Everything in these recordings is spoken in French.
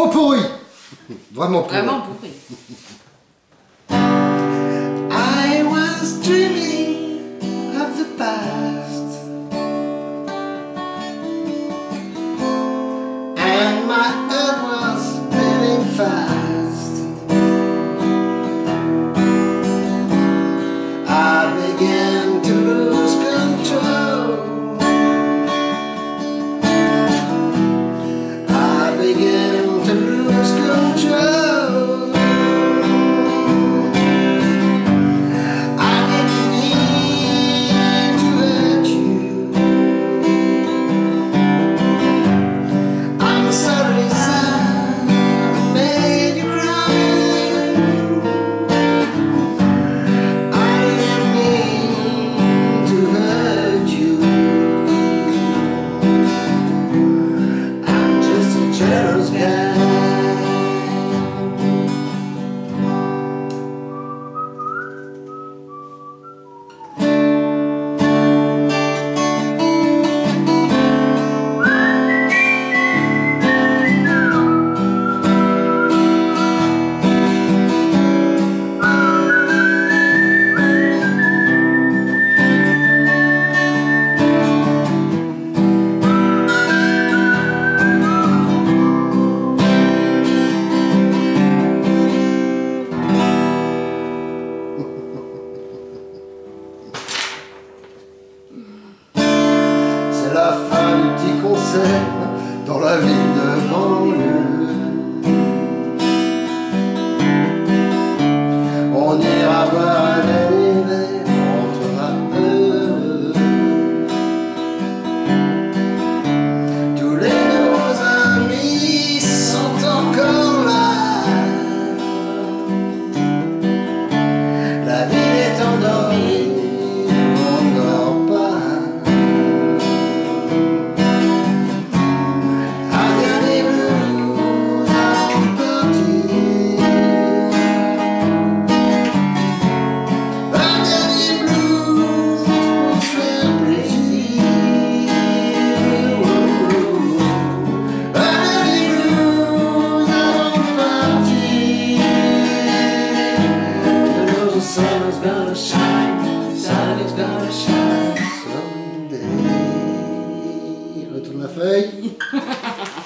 Vraiment pourri. Vraiment pourri. dans la ville de banlieue. is gonna shine, gonna shine someday. Retourne la feuille.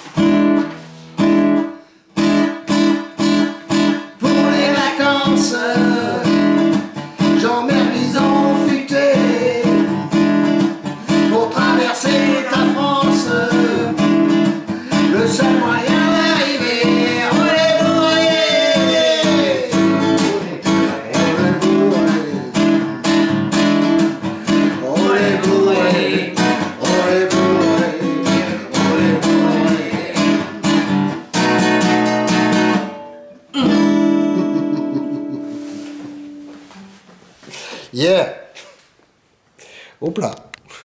Yeah. Hopla.